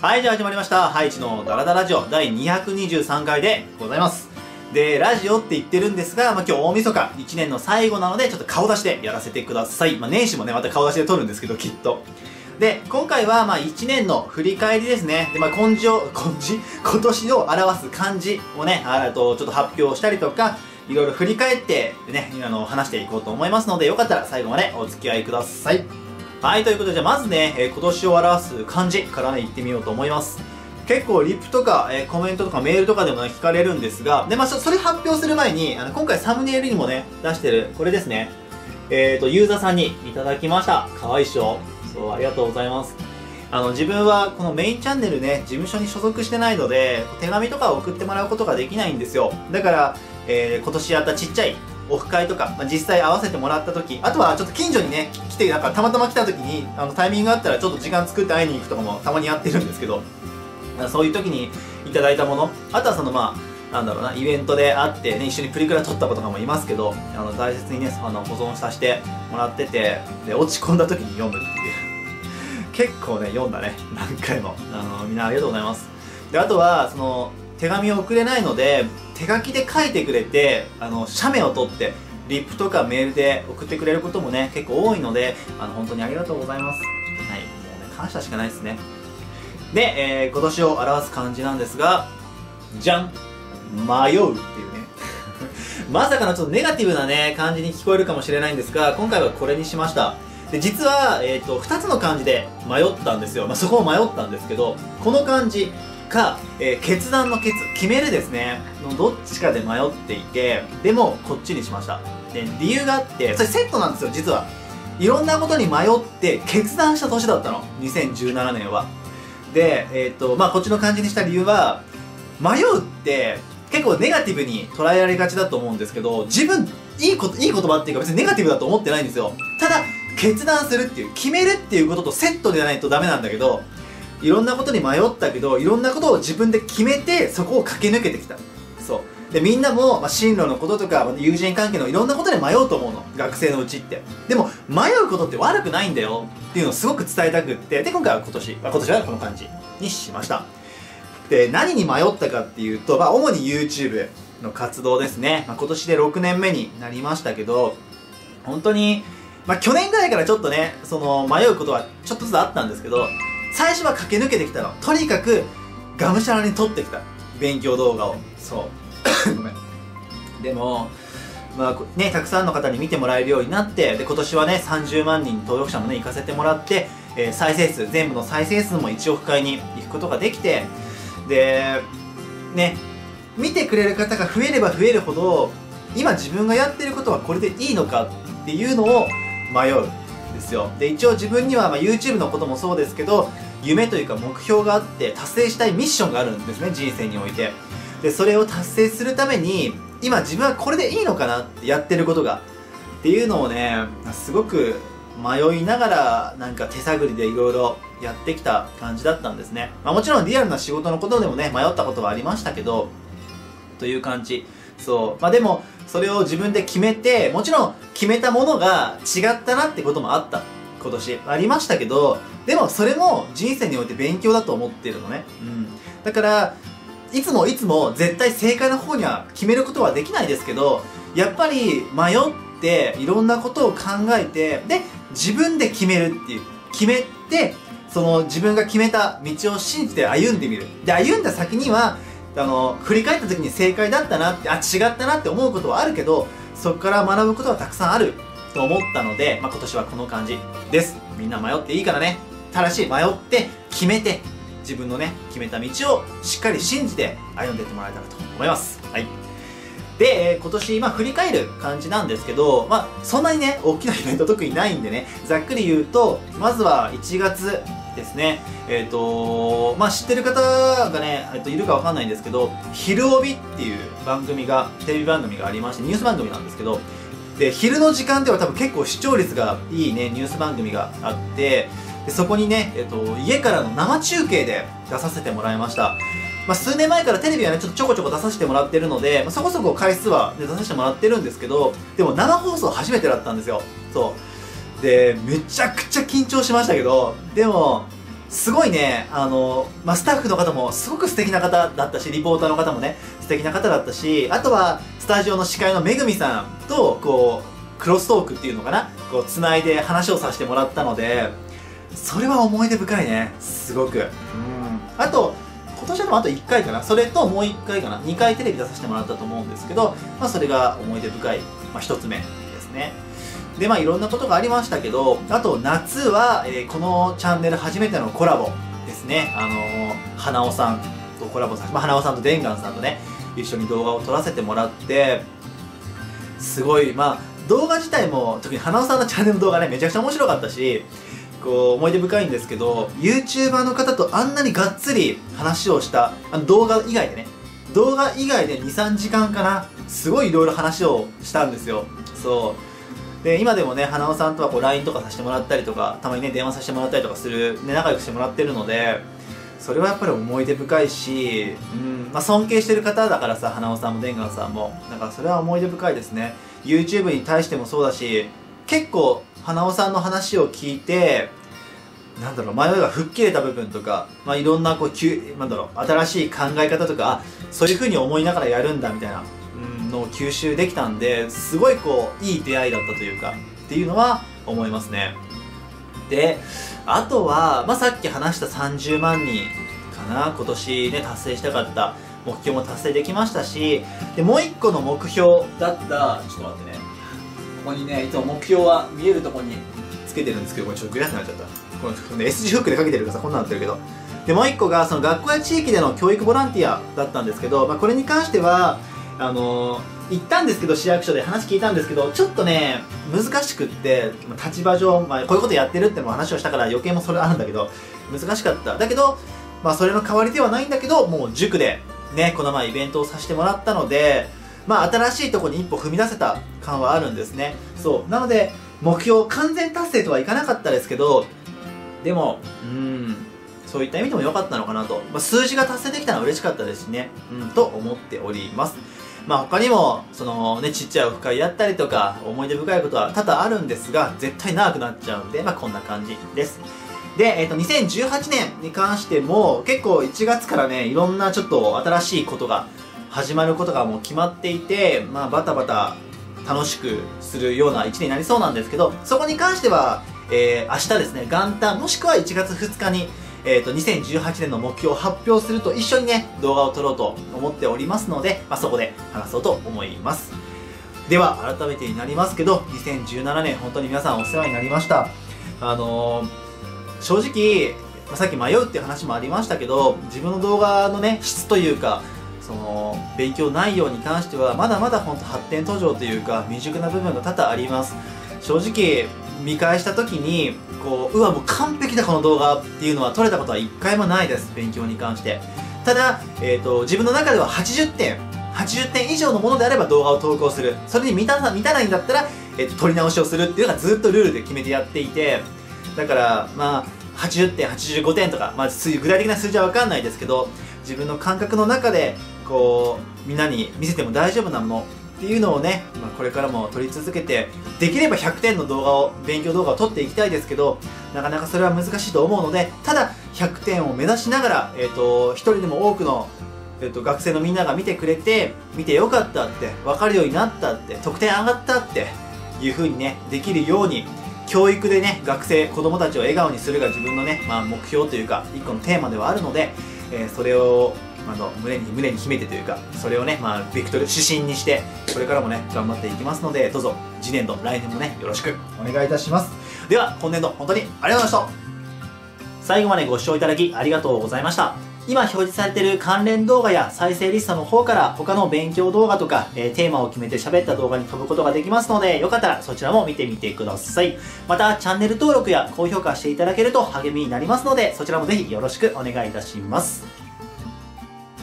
はい、じゃあ始まりました。ハイチのダラダラジオ第223回でございます。で、ラジオって言ってるんですが、まあ、今日大晦日、1年の最後なので、ちょっと顔出しでやらせてください。まあ、年始もね、また顔出しで撮るんですけど、きっと。で、今回は、まあ、1年の振り返りですね。で、まあ、今時を、今時？今年を表す漢字をね、あと、ちょっと発表したりとか、いろいろ振り返って、ね、あの、話していこうと思いますので、よかったら最後までお付き合いください。はい、ということで、じゃあまずね、えー今年を表す漢字からね、言ってみようと思います。結構、リップとか、えーコメントとかメールとかでもね、聞かれるんですが、で、まあ、それ発表する前に、あの、今回サムネイルにもね、出してる、これですね。えっ、と、ユーザーさんにいただきました。かわいいっしょ。そう、ありがとうございます。あの、自分はこのメインチャンネルね、事務所に所属してないので、手紙とか送ってもらうことができないんですよ。だから、えー今年やったちっちゃいオフ会とか、まあ、実際会わせてもらった時あとはちょっと近所にね来てなんかたまたま来た時にあのタイミングがあったらちょっと時間作って会いに行くとかもたまにやってるんですけどそういう時にいただいたものあとはそのまあなんだろうなイベントで会って、ね、一緒にプリクラ撮った子とかもいますけどあの大切にねあの保存させてもらっててで落ち込んだ時に読むっていう。結構ね読んだね。何回も。あのみんなありがとうございます。であとはその手紙を送れないので手書きで書いてくれてあの写メを取ってリップとかメールで送ってくれることもね結構多いのであの本当にありがとうございます。はい。もうね感謝しかないですね。で、えー今年を表す漢字なんですがじゃん。迷うっていうね。まさかのちょっとネガティブなね漢字に聞こえるかもしれないんですが今回はこれにしました。で実は、えー、と2つの漢字で迷ったんですよ、まあ、そこを迷ったんですけどこの漢字か、えー決断の決決めるですね。のどっちかで迷っていてでもこっちにしました。で理由があってそれセットなんですよ実は。いろんなことに迷って決断した年だったの。2017年は。でえっ、とまあこっちの漢字にした理由は迷うって結構ネガティブに捉えられがちだと思うんですけど自分いいこといい言葉っていうか別にネガティブだと思ってないんですよ。ただ決断するっていう決めるっていうこととセットでないとダメなんだけどいろんなことに迷ったけどいろんなことを自分で決めてそこを駆け抜けてきた。そう。でみんなも、まあ、進路のこととか友人関係のいろんなことで迷うと思うの。学生のうちって。でも迷うことって悪くないんだよ。っていうのをすごく伝えたくって。で今回は今年、まあ、今年はこの感じにしました。で何に迷ったかっていうと、まあ、主に YouTube の活動ですね、まあ、今年で6年目になりましたけど本当に、まあ、去年ぐらいからちょっとねその迷うことはちょっとずつあったんですけど最初は駆け抜けてきたの。とにかくがむしゃらに撮ってきた。勉強動画を。そう。ごめん。でもまあこね、たくさんの方に見てもらえるようになってで今年はね30万人登録者もね行かせてもらって、えー再生数全部の再生数も1億回に行くことができてでね見てくれる方が増えれば増えるほど今自分がやってることはこれでいいのかっていうのを迷う。んですよ。で一応自分には、ま、YouTube のこともそうですけど夢というか目標があって達成したいミッションがあるんですね人生において。でそれを達成するために今自分はこれでいいのかなってやってることが。っていうのをねすごく迷いながらなんか手探りでいろいろやってきた感じだったんですね、まあ、もちろんリアルな仕事のことでもね迷ったことはありましたけどという感じ。そう。まあでもそれを自分で決めてもちろん決めたものが違ったなってこともあった。今年。ありましたけどでもそれも人生において勉強だと思ってるのね。うん。だからいつもいつも絶対正解の方には決めることはできないですけどやっぱり迷っていろんなことを考えてで自分で決めるっていう。決めてその自分が決めた道を信じて歩んでみる。で歩んだ先にはあの振り返った時に正解だったなってあ違ったなって思うことはあるけどそこから学ぶことはたくさんあると思ったので、まあ、今年はこの感じです。みんな迷っていいからね。ただし迷って決めて自分のね決めた道をしっかり信じて歩んでいってもらえたらと思います。はい。で、今年、まあ、振り返る感じなんですけど、まあ、そんなにね、大きなイベント特にないんでね、ざっくり言うと、まずは1月ですね、えっ、とまあ、知ってる方がね、えっといるかわかんないんですけど、昼帯っていう番組が、テレビ番組がありまして、ニュース番組なんですけど、で、昼の時間では多分結構視聴率がいいね、ニュース番組があって、でそこにね、えっと、家からの生中継で出させてもらいました。まあ、数年前からテレビはねちょっとちょこちょこ出させてもらってるので、まあ、そこそこ回数は、ね、出させてもらってるんですけどでも生放送初めてだったんですよ。そう。でめちゃくちゃ緊張しましたけどでもすごいね、あの、まあ、スタッフの方もすごく素敵な方だったし、リポーターの方もね、素敵な方だったし、あとは、スタジオの司会のめぐみさんと、こう、クロストークっていうのかな、こう、繋いで話をさせてもらったので、それは思い出深いね、すごく。うん。あと、今年はでもあと1回かな、それともう1回かな、2回テレビ出させてもらったと思うんですけど、まあ、それが思い出深い、まあ、1つ目ですね。でまあいろんなことがありましたけどあと夏は、えー、このチャンネル初めてのコラボですねあのー、花尾さんとコラボさせて、まあ、花尾さんとデンガンさんとね一緒に動画を撮らせてもらってすごいまあ動画自体も特に花尾さんのチャンネルの動画ねめちゃくちゃ面白かったしこう思い出深いんですけど YouTuber の方とあんなにがっつり話をしたあの動画以外でね動画以外で23時間かなすごいいろいろ話をしたんですよ。そう。で今でもね花尾さんとはこう LINE とかさせてもらったりとかたまにね電話させてもらったりとかする、ね、仲良くしてもらってるのでそれはやっぱり思い出深いし、うんまあ、尊敬してる方だからさ花尾さんもデンガンさんも。だからそれは思い出深いですね。YouTube に対してもそうだし結構花尾さんの話を聞いてなんだろう迷いが吹っ切れた部分とか、まあ、いろんなこうなんだろう新しい考え方とかそういうふうに思いながらやるんだみたいなのを吸収できたんですごいこういい出会いだったというかっていうのは思いますね。であとは、まあ、さっき話した30万人かな今年ね達成したかった目標も達成できましたしでもう一個の目標だったちょっと待ってね。ここにねいつも目標は見えるところにつけてるんですけどこれちょっとグラスになっちゃった。この、ね、S 字フックでかけてるからさこんなんなってるけど。でもう一個がその学校や地域での教育ボランティアだったんですけど、まあ、これに関してはあの行ったんですけど市役所で話聞いたんですけどちょっとね難しくって立場上、まあ、こういうことやってるっても話をしたから余計もそれあるんだけど難しかった。だけど、まあ、それの代わりではないんだけどもう塾でねこの前イベントをさせてもらったのでまあ新しいとこに一歩踏み出せた感はあるんですね。そう。なので目標完全達成とはいかなかったですけどでもうんそういった意味でも良かったのかなと、まあ、数字が達成できたのは嬉しかったですしね、うん、と思っております。まあ他にも、そのね、ちっちゃいオフ会やったりとか、思い出深いことは多々あるんですが、絶対長くなっちゃうんで、まあこんな感じです。で、えっ、ー、と、2018年に関しても、結構1月からね、いろんなちょっと新しいことが始まることがもう決まっていて、まあバタバタ楽しくするような1年になりそうなんですけど、そこに関しては、えー、明日ですね、元旦、もしくは1月2日に、えっ、ー、と、2018年の目標を発表すると一緒にね、動画を撮ろうと思っておりますので、まあ、そこで話そうと思います。では、改めてになりますけど、2017年、本当に皆さんお世話になりました。あのー、正直、さっき迷うっていう話もありましたけど、自分の動画のね、質というか、その勉強内容に関してはまだまだ本当発展途上というか未熟な部分が多々あります。正直見返した時にこううわもう完璧だこの動画っていうのは撮れたことは一回もないです。勉強に関して。ただ、えーと、自分の中では80点80点以上のものであれば動画を投稿する。それに満た満たないんだったら、えーと、撮り直しをするっていうのがずっとルールで決めてやっていて。だからまあ80点85点とか、まあ、具体的な数字は分かんないですけど自分の感覚の中でこうみんなに見せても大丈夫なのっていうのをね、まあ、これからも撮り続けてできれば100点の動画を勉強動画を撮っていきたいですけどなかなかそれは難しいと思うのでただ100点を目指しながら、えーと、1人でも多くの、えーと、学生のみんなが見てくれて見てよかったって分かるようになったって得点上がったっていう風にねできるように教育でね学生子供たちを笑顔にするが自分のね、まあ、目標というか一個のテーマではあるので、えー、それをあの胸に胸に秘めてというかそれをね、まあ、ベクトル指針にしてこれからもね頑張っていきますのでどうぞ次年度来年もねよろしくお願いいたします。では今年度本当にありがとうございました。最後までご視聴いただきありがとうございました。今表示されている関連動画や再生リストの方から他の勉強動画とか、えー、テーマを決めて喋った動画に飛ぶことができますのでよかったらそちらも見てみてください。またチャンネル登録や高評価していただけると励みになりますのでそちらもぜひよろしくお願いいたします。